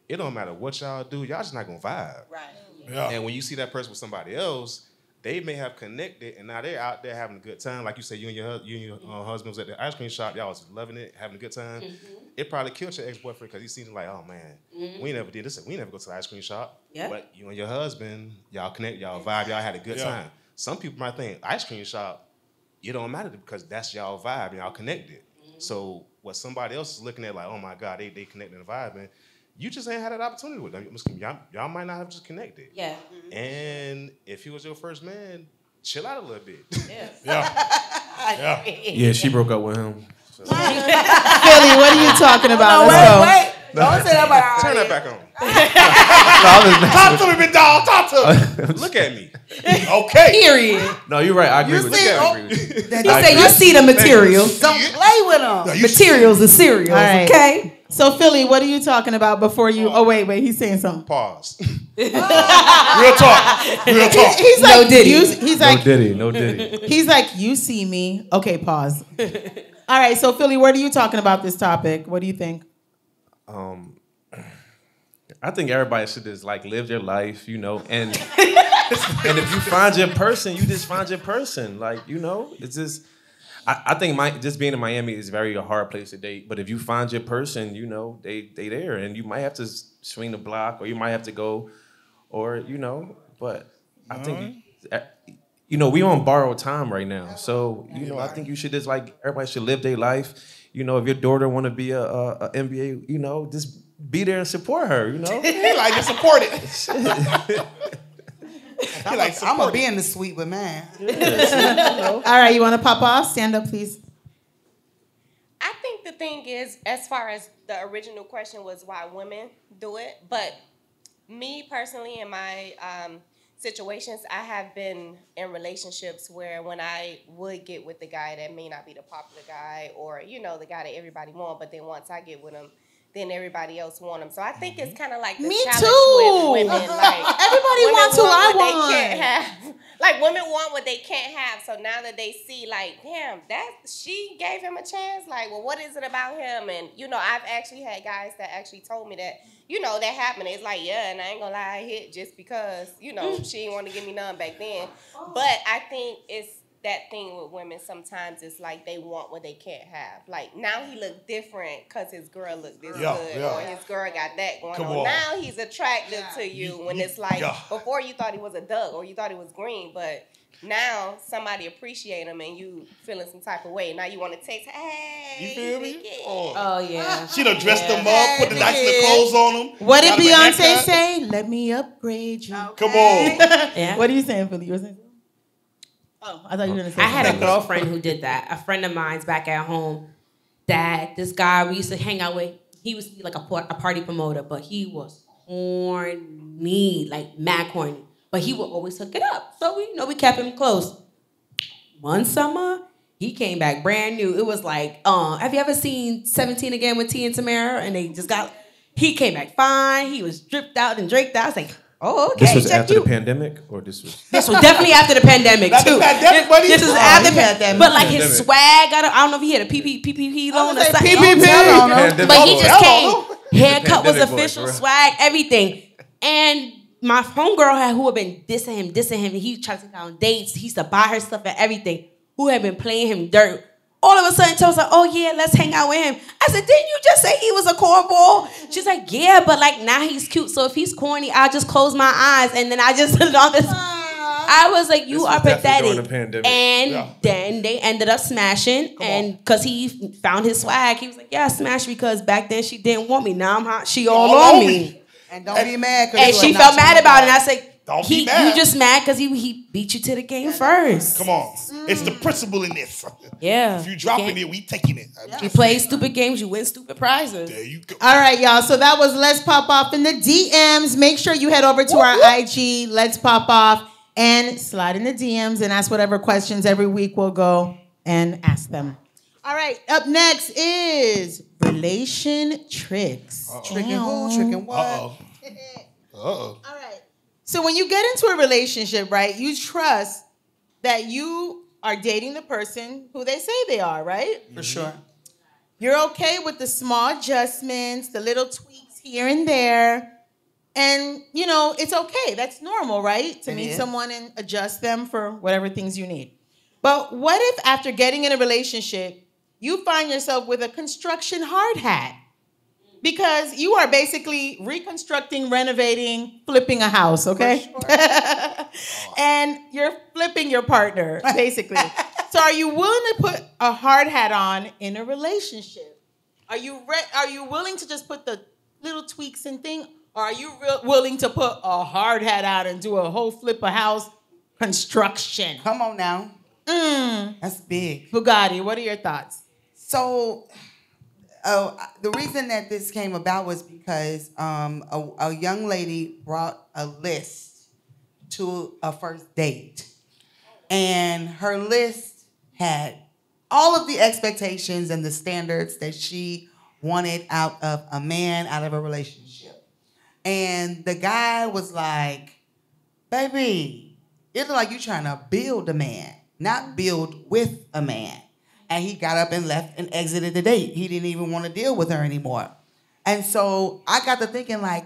L: it don't matter what y'all do, y'all just not gonna vibe.
D: Right.
C: Yeah.
L: And when you see that person with somebody else, they may have connected, and now they're out there having a good time. Like you said, you and your hu- you and your uh, mm-hmm. husband was at the ice cream shop. Y'all was loving it, having a good time. Mm-hmm. It probably killed your ex boyfriend because he seemed like, oh man, we mm-hmm. never did this. We never go to the ice cream shop.
E: Yeah.
L: But you and your husband, y'all connect, y'all vibe, y'all had a good
C: Yeah.
L: time. Some people might think ice cream shop, it don't matter because that's y'all vibe, and y'all connected. So what somebody else is looking at, like, oh my God, they they connected and vibing. You just ain't had that opportunity with them. Y'all, y'all might not have just connected.
E: Yeah. Mm-hmm.
L: And if he was your first man, chill out a little bit.
E: Yeah.
C: Yeah. [laughs] Yeah.
B: Yeah, she broke up with him. So-
A: Philly, what are you talking about?
D: Oh, no,
A: Let's go.
D: wait, wait. Don't say that about
L: Turn that back on. [laughs]
C: Talk to me, big dog. Talk to me. [laughs]
L: Look at me.
C: Okay.
E: Period.
B: No, you're right. I agree
D: You
B: with
D: see-
B: you. I
D: oh,
B: agree with you. [laughs]
D: That-
E: He said you see the material.
D: Don't play with them.
C: you-
E: Materials and cereals.
A: All right.
E: Okay.
A: So Philly, what are you talking about before you? Oh wait, wait, he's saying something.
L: Pause. [laughs] [laughs]
C: Real talk. Real talk.
A: He's
E: No
A: like,
E: Diddy.
A: you, he's
B: No Diddy, no Diddy.
A: he's like, you see me. Okay, pause. All right, so Philly, what are you talking about this topic? What do you think?
B: Um, I think everybody should just like live their life, you know, and [laughs] and if you find your person, you just find your person. Like, you know, it's just I, I think my just being in Miami is very a hard place to date. But if you find your person, you know, they they there and you might have to swing the block or you might have to go or you know, but I think uh, you know, we on borrowed time right now. So, you know, I think you should just like everybody should live their life. You know, if your daughter want to be a, a, a NBA, you know, just be there and support her. You know, [laughs]
C: He like to support it. [laughs]
D: I'm
C: like,
D: I'm gonna be in the suite with man. [laughs]
A: All right, you want to pop off? Stand up, please.
K: I think the thing is, as far as the original question was why women do it, but me personally, in my um, situations, I have been in relationships where when I would get with the guy that may not be the popular guy, or you know, the guy that everybody want, but then once I get with him, then everybody else want them. So I think it's mm-hmm. kind of like the
A: Me
K: challenge
A: too.
K: with women. Like [laughs]
A: Everybody
K: women
A: wants who I
K: what
A: want.
K: They can't have. [laughs] Like women want what they can't have. So now that they see, like, damn, that she gave him a chance. Like, well, what is it about him? And you know, I've actually had guys that actually told me that, you know, that happened. It's like, yeah, and I ain't gonna lie, I hit just because, you know, mm. she didn't want to give me none back then. But I think it's that thing with women sometimes it's like they want what they can't have. Like now he look different because his girl look this
C: Yeah,
K: good
C: yeah.
K: or his girl got that going
C: Come
K: on.
C: on.
K: Now he's attractive to you when it's like
C: Yeah.
K: before you thought he was a duck or you thought he was green, but now somebody appreciate him and you feeling some type of way. Now you want to text, hey,
C: You feel me?
K: Vicky."
E: Oh. oh yeah.
C: She done dressed
E: Yeah.
C: them up, put the nice little
A: Yeah.
C: clothes on them.
A: What did
C: got 'em a
A: Beyonce say? Let me upgrade you.
C: Come on. [laughs]
E: Yeah.
A: What are you saying, Philly? You were saying? Oh, I thought you were gonna say.
E: I had a girlfriend who did that. A friend of mine's back at home. That this guy we used to hang out with. He was like a, a party promoter, but he was corny, like mad corny. But he would always hook it up. So we, you know, we kept him close. One summer, he came back brand new. It was like, uh, have you ever seen 17 again with Tia and Tamera? And they just got. He came back fine. He was dripped out and draked out. I was like, oh, okay.
B: This was
E: check
B: after
E: you.
B: the pandemic, or this was.
E: This was definitely after the pandemic
C: Not the
E: too.
C: pandemic, buddy.
E: This is
C: Oh,
E: after
C: he had that
E: But like his swag, I don't, I don't know if he had a PP, PPP loan or something.
A: PPP.
E: Don't know.
B: Pandemic
E: But he just came. Haircut was
B: Pandemic boy,
E: official,
B: bro.
E: swag, everything. And my homegirl had who had been dissing him, dissing him, and he tried to take her on dates. He used to buy her stuff and everything. Who had been playing him dirt. All of a sudden, tells her, "Oh yeah, let's hang out with him." I said, "Didn't you just say he was a cornball?" She's like, "Yeah, but like now he's cute. So if he's corny, I just close my eyes and then I just [laughs] all this." I was like, "You
B: This
E: are
B: was definitely during
E: pathetic."
B: the.
E: And
C: Yeah.
E: then they ended up smashing, and because he found his swag, he was like, "Yeah, I smashed because back then she didn't want me. Now I'm hot. She all,
C: All
E: on
C: on
E: me."
C: me.
D: And don't be mad. 'cause
E: And she felt mad about it. And I said,
C: Don't
E: he,
C: be mad.
E: "You just mad because he he beat you to the game first.
C: Come on. It's the principle in this.
E: Yeah.
C: If you dropping
E: can't-
C: it, we taking it. I'm
E: You play
C: saying.
E: stupid games, you win stupid prizes.
C: There you go.
A: All right, y'all. So that was Let's Pop Off in the DMs. Make sure you head over to our IG, Let's Pop Off, and slide in the DMs and ask whatever questions every week we'll go and ask them. All right, up next is relation tricks.
D: Tricking who? Tricking what?
C: Uh oh. [laughs] Uh oh.
A: All right. So when you get into a relationship, right, you trust that you are dating the person who they say they are, right?
D: For mm-hmm. sure.
A: You're okay with the small adjustments, the little tweaks here and there. And, you know, it's okay. That's normal, right? To
D: It
A: meet
D: is.
A: someone and adjust them for whatever things you need. But what if after getting in a relationship, you find yourself with a construction hard hat? Because you are basically reconstructing, renovating, flipping a house, okay? [laughs] and you're flipping your partner, [laughs] basically. so are you willing to put a hard hat on in a relationship? Are you re- are you willing to just put the little tweaks and thing, or are you re- willing to put a hard hat out and do a whole flip of house construction?
D: Come on now.
A: Mm.
D: That's big.
A: Bugatti, what are your thoughts?
D: So, uh, the reason that this came about was because um, a, a young lady brought a list to a first date, and her list had all of the expectations and the standards that she wanted out of a man, out of a relationship. And the guy was like, baby, it looked like you're trying to build a man, not build with a man. And he got up and left and exited the date. He didn't even want to deal with her anymore. And so I got to thinking, like,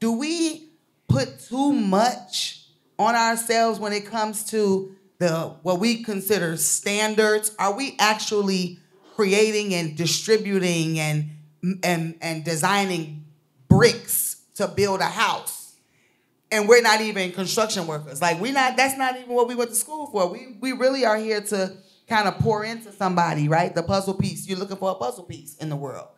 D: do we put too much on ourselves when it comes to the what we consider standards? Are we actually creating and distributing and and and designing bricks to build a house? and we're not even construction workers. Like we're not that's not even what we went to school for. We we really are here to kind of pour into somebody, right? The puzzle piece. You're looking for a puzzle piece in the world.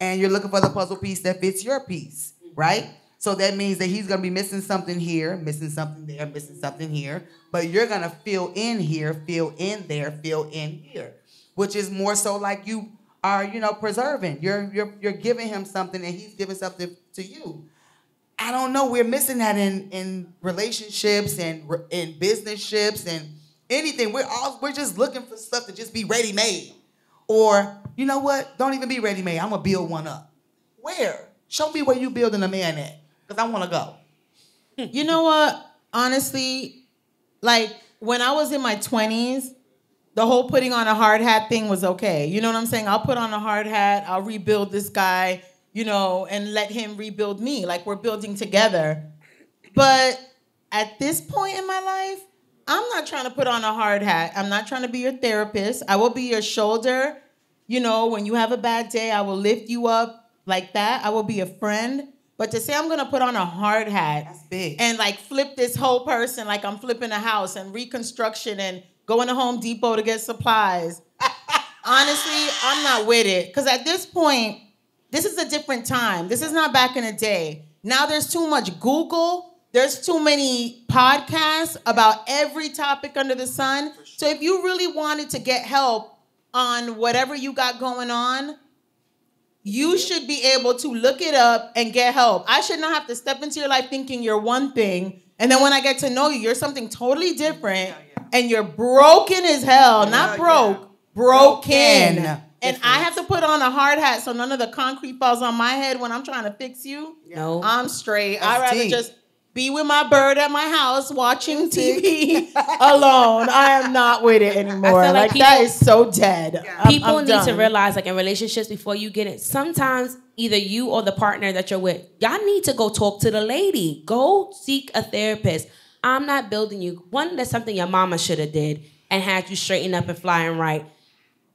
D: And you're looking for the puzzle piece that fits your piece, mm-hmm. right? So that means that he's gonna be missing something here, missing something there, missing something here. But you're gonna fill in here, fill in there, fill in here. Which is more so like you are, you know, preserving. You're you're you're giving him something and he's giving something to you. I don't know. We're missing that in in relationships and in business ships and anything. We're all we're just looking for stuff to just be ready made, or you know what? Don't even be ready made. I'm gonna build one up. Where? Show me where you building a man at, cause I want to go. [laughs]
A: You know what? Honestly, like when I was in my 20s, the whole putting on a hard hat thing was okay. You know what I'm saying? I'll put on a hard hat, I'll rebuild this guy, you know, and let him rebuild me. Like we're building together. But at this point in my life, I'm not trying to put on a hard hat. I'm not trying to be your therapist. I will be your shoulder. You know, when you have a bad day, I will lift you up like that. I will be a friend. But to say I'm gonna put on a hard hat and like flip this whole person like I'm flipping a house and reconstruction and going to Home Depot to get supplies. [laughs] Honestly, I'm not with it. Cause at this point, this is a different time. This is not back in the day. Now there's too much Google. There's too many podcasts about every topic under the sun. So if you really wanted to get help on whatever you got going on, you should be able to look it up and get help. I should not have to step into your life thinking you're one thing, and then when I get to know you, you're something totally different, and you're broken as hell. not broke, broken.
D: Broken.
A: And I have to put on a hard hat so none of the concrete falls on my head when I'm trying to fix you.
E: No.
A: I'm straight.
E: That's
A: I'd rather
E: deep.
A: just be with my bird at my house watching TV [laughs] alone. I am not with it anymore.
E: feel
A: like
E: like people-
A: is so dead. I'm-
E: People
A: I'm
E: need to realize, like in relationships, before you get it, sometimes either you or the partner that you're with, y'all need to go talk to the lady. Go seek a therapist. I'm not building you. One, that's something your mama should have did and had you straighten up and flying right.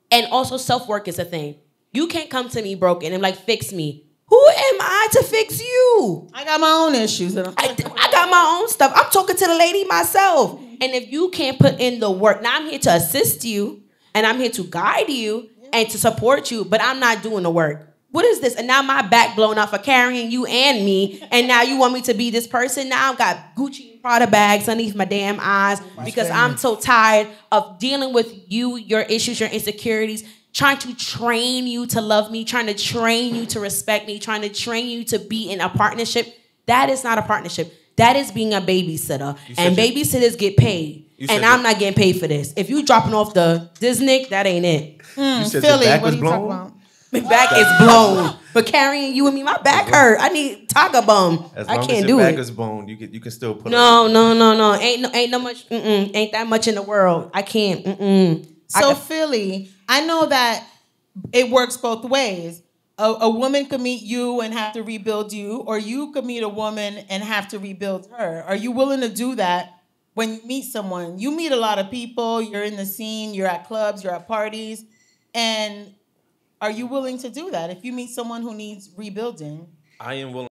E: And also, self work is a thing. You can't come to me broken and like fix me. Who am I to fix you?
A: I got my own issues. And
E: I, I got my own stuff. I'm talking to the lady myself. And if you can't put in the work, now I'm here to assist you and I'm here to guide you and to support you, but I'm not doing the work. What is this? And now my back blown out for carrying you and me. And now you want me to be this person? Now I've got Gucci and Prada bags underneath my damn eyes because I'm so tired of dealing with you, your issues, your insecurities, trying to train you to love me, trying to train you to respect me, trying to train you to be in a partnership. That is not a partnership. That is being a babysitter. And babysitters get paid. And
F: said
E: I'm not getting paid for this. If you dropping off the Disney, that ain't it.
F: You said your back was blown? [laughs]
E: My back is blown. But carrying you and me, my back hurt. I need Tiger Balm.
F: As
E: I
F: long
E: can't
F: as
E: do
F: your back
E: it.
F: is boned, you can you can still put
E: No, no, no, no. Ain't no, ain't no much. Mm-mm, ain't that much in the world. I can't. Mm-mm.
A: So Philly, I know that it works both ways. A, a woman could meet you and have to rebuild you, or you could meet a woman and have to rebuild her. Are you willing to do that when you meet someone? You meet a lot of people. You're in the scene. You're at clubs. You're at parties, and are you willing to do that if you meet someone who needs rebuilding?
F: I am willing